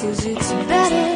Cause it's better